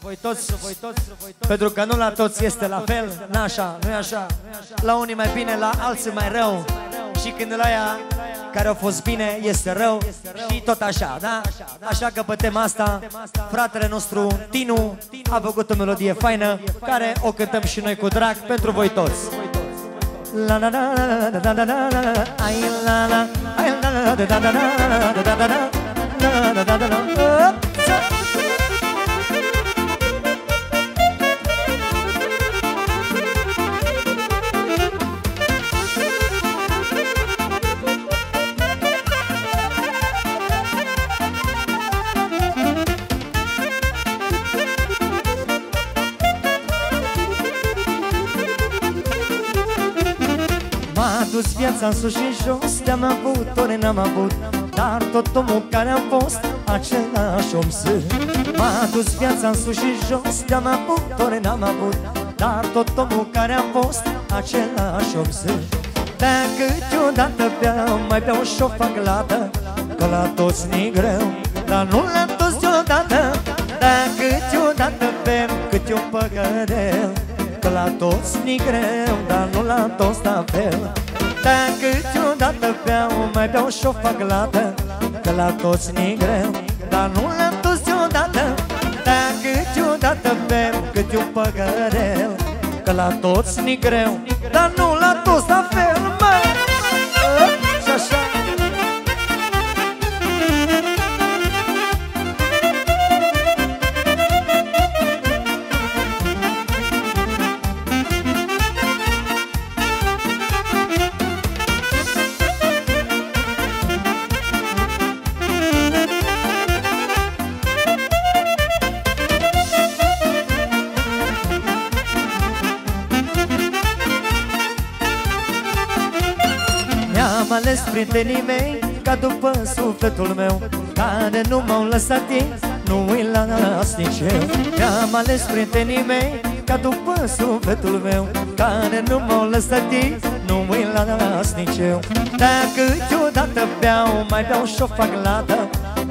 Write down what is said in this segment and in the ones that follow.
voi toți, voi toți, pentru că nu la toți este la fel, nu așa, nu așa. La unii mai bine, la alții mai rău. Și când la ea care a fost bine este rău și tot așa, da? Așa că pe tema asta, fratele nostru Tinu a făcut o melodie faină care o cântăm și noi cu drag pentru voi toți. La la la la la la la la ai la la ai la la la la la la la la la la la la dus viața în sus și jos Te-am avut, ori n-am avut Dar tot omul care am fost Același om sunt M-a dus viața în sus și jos Te-am avut, ori n-am avut Dar tot omul care am fost Același om sunt Dacă câteodată beau Mai beau și-o fac lată Că la toți ni greu Dar nu la toți deodată. Dacă câteodată bem Câte un păgărel Că la toți ni greu Dar nu la toți la fel dacă câteodată beau, mai beau și-o fac lată Că la toți ni greu, dar nu la toți deodată. Dacă câteodată beau câte un păgărel Că la toți ni greu, dar nu la toți la fel, mă ales prietenii mei Ca după sufletul meu Care nu m-au lăsat ei Nu îi las nici eu. Mi-am ales prietenii mei Ca după sufletul meu Care nu m-au lăsat ei Nu îi las nici eu. Dacă câteodată beau Mai beau și-o fac lată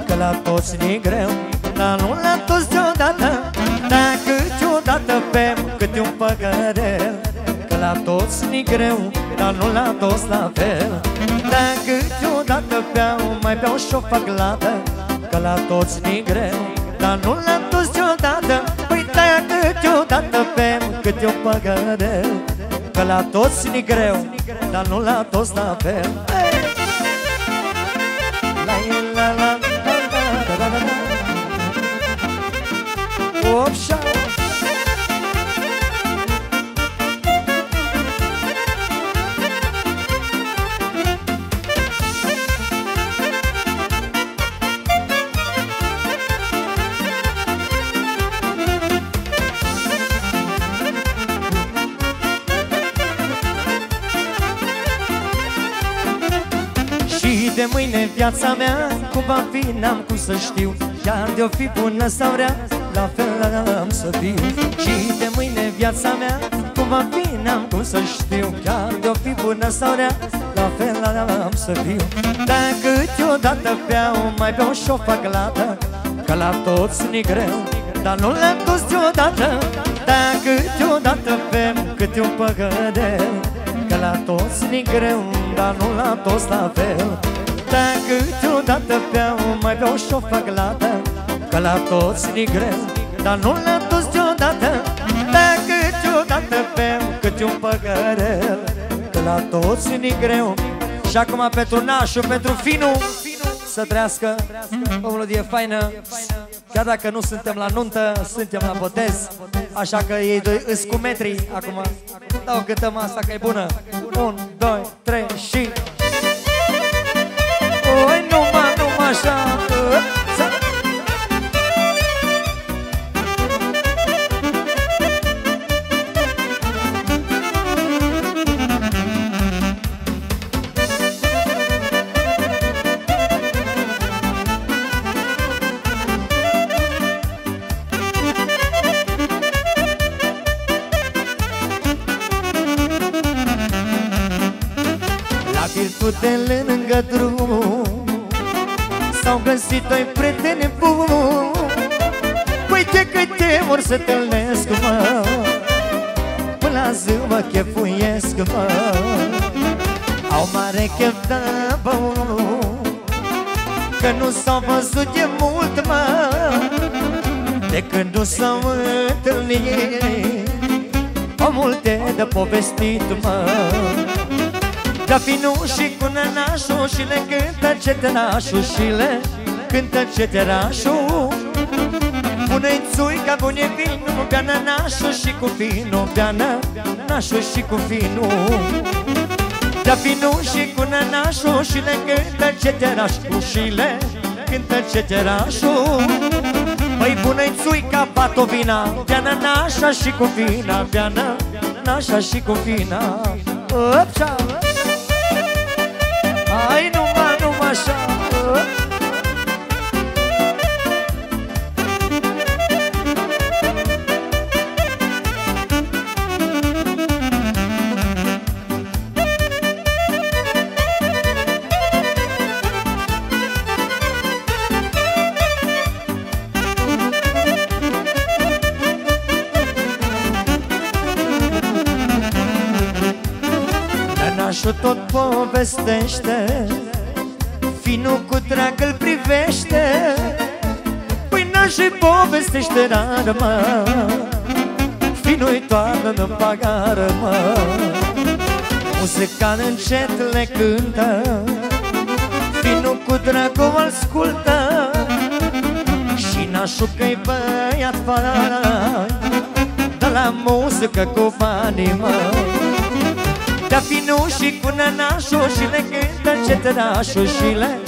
Că la toți ni greu Dar nu la toți deodată. Dacă câteodată bem Câte un păgărel Că la toți ni greu Dar nu la toți la fel Dacă câteodată beau Mai beau și-o fac lată Că la toți ni greu Dar nu la toți deodată. Păi dacă câteodată bem Câte un păgărel Că la toți ni greu Dar nu la toți la fel. La la la la la la la la Opșa de mâine viața mea Cum va fi, n-am cum să știu. Chiar de-o fi bună sau rea La fel am să fiu. Și de mâine viața mea Cum va fi, n-am cum să știu. Chiar de-o fi bună sau rea La fel am să fiu. Dacă câteodată beau Mai beau și-o fac lată Că la toți ni greu Dar nu le-am dus deodată. Dacă câteodată bem Câte un păgădel Că la toți ni greu Dar nu la toți la fel dacă câteodată beau, mai beau și-o fac lată Că la toți ni greu, dar nu la toți deodată. Dacă câteodată beau câte un păgărel Că la toți ni greu. Și acum pentru nașul, pentru finu Să trăiască o melodie faină Chiar dacă nu suntem la nuntă, suntem la botez. Așa că ei doi îs cu metri acum. Dau cântăm asta că e bună. 1, 2, 3 și... așa La virtutele lângă drum S-au găsit doi prieteni buni. Păi de câte ori să întâlnesc, mă. Până la zi mă chefuiesc, mă. Au mare chef de băut Că nu s-au văzut de mult, mă. De când nu s-au întâlnit Au multe de povestit, mă Ca finu și cu nănașul Și le cântă ceterașul Și le cântă ceterașul Pune-i țuica, bune vinul Bea nănașul și cu vinul Bea nănașul și cu vinul. Bea vinul și cu nănașul Și le cântă ceterașul Și le cântă ceterașul Măi bună-i țuica, patovina Bea nănașa și cu vina Bea nănașa și cu vina. Opța! Hai numai, numai așa povestește Finul cu drag îl privește Păi nașul povestește rar, mă Finul-i toată în pagară, mă. Muzica încet le cântă Finul cu drag o ascultă. Și nașul că-i băiat farai De la muzică cu banii, mă da finu și cu nănașul Și le cântă ceterașul Și le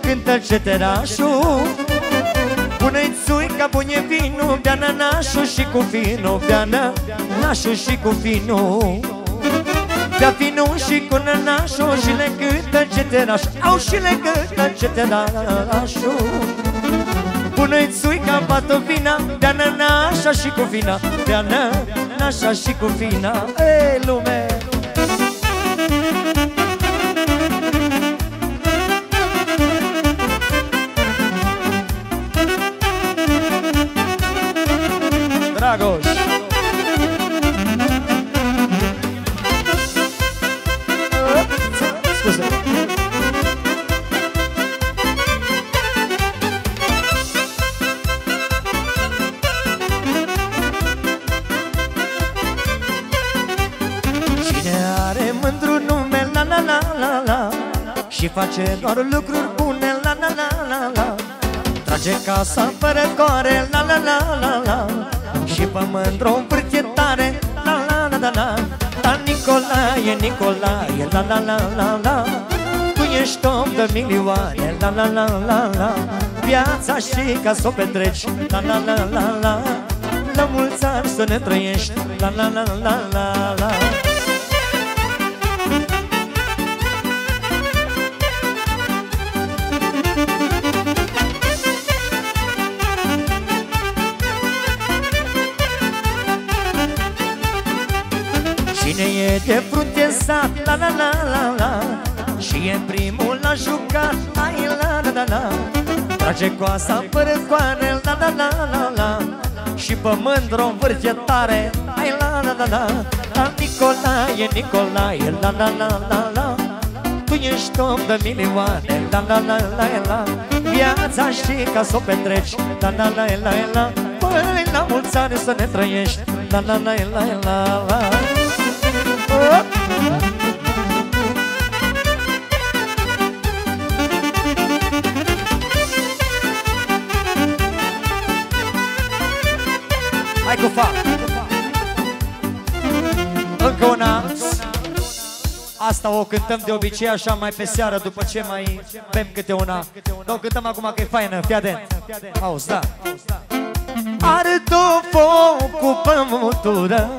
cântă ceterașul Pune-i țuica, bune vinul Bea nănașul și cu vinul Bea nănașul și cu vinul. Bea vinul și cu nănașul Și le cântă ceterașul Au și le cântă ceterașul Pune-i țuica, bată vina Bea nănașa și cu vina Bea nănașa și cu vina. Ei, lume! Dragoș Scuze Cine are mândru nume la la la la la Și face doar lucruri bune la la la la la Trage casa fără core la la la la la Și pe mândru învârtie tare la la la la la La Nicolae, Nicolae la la la la la Tu ești om de milioane la la la la la Viața și ca să o petreci la la la la la La mulți ani să ne trăiești la la la la la la Cine e de frunte sat, la la la la la Și e primul la jucat, ai la la la la Trage coasa fără coane, la la la la la Și pe mândru învârte tare, ai la la la la La Nicolae, Nicolae, la la la la la Tu ești om de milioane, la la la la la Viața știi ca să o petreci, la la la la la Păi la mulți ani să ne trăiești, la la la la la la Hai cu fac Încă una. Asta o cântăm de obicei așa mai pe seară După ce mai bem câte una. Dar o cântăm acum că e faină, fii atent. Auzi, da. Arde-o foc cu pământură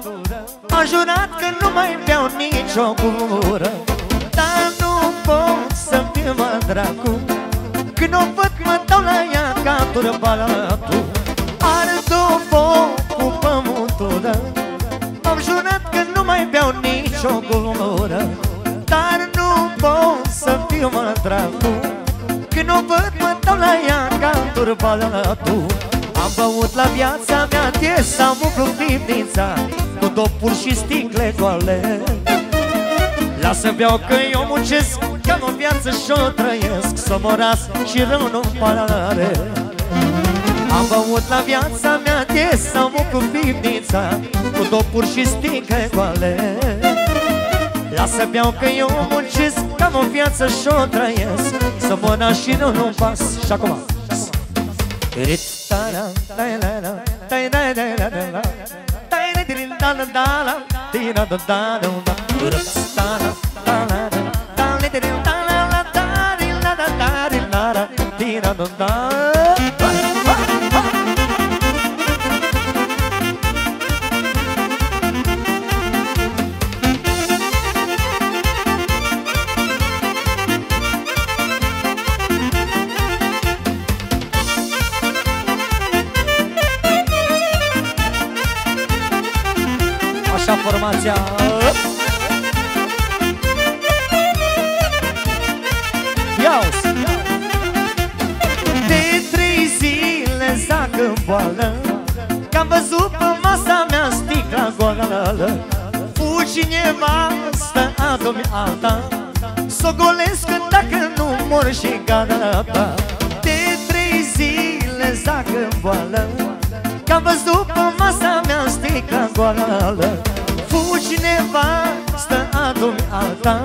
M-a jurat că nu mai beau nicio gură Dar nu pot să fiu mă dracu. Când o văd mă dau la ea ca turbalatul Arde-o foc cu pământură M-am jurat că nu mai beau nicio gură Dar nu pot să fiu mă dracu. Când o văd mă dau la ea ca turbalatul Am băut la viața mea des Am umplut pivnița Cu dopuri și sticle goale. Lasă beau că eu muncesc Că o viață și-o trăiesc Să mă ras și rău nu-mi pare Am băut la viața mea des Am umplut pivnița Cu dopuri și sticle goale. Lasă beau că eu muncesc Că am o viață și-o trăiesc Să mă nas și nu nu pas Și acum da da da da Așa formația Iauzi De trei zile zac în boală Că-am văzut pe masa mea sticla goală. Fugi nevastă, adu-mi alta S-o golesc dacă nu mor și gata De trei zile zac în boală Că-am văzut pe masa mea sticla goală Fugi nevastă, adu-mi alta.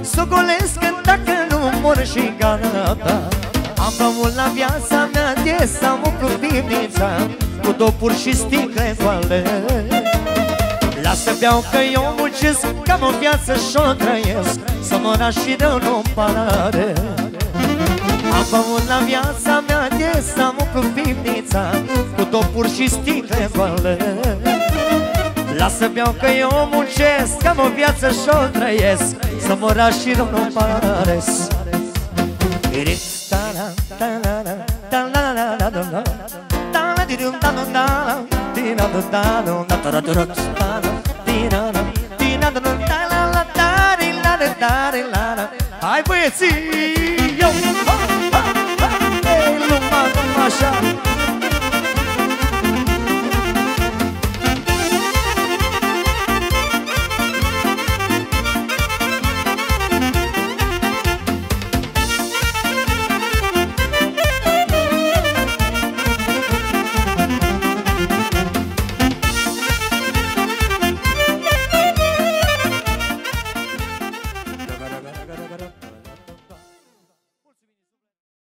S-o golesc dacă nu mor și gata Am băut la viața mea des Am umplut pivnița Cu dopuri și sticle goale Lasă beau că eu muncesc Că am o viață și-o trăiesc Să mă las și rău nu-mi pare Am băut la viața mea des Am umplut pivnița Cu dopuri și sticle goale dar să beau că eu muncesc Am o viață și-o trăiesc Să mor și rău nu Hai băieții! Eu! Ha, ha, ha! Ei, lumea, lumea așa!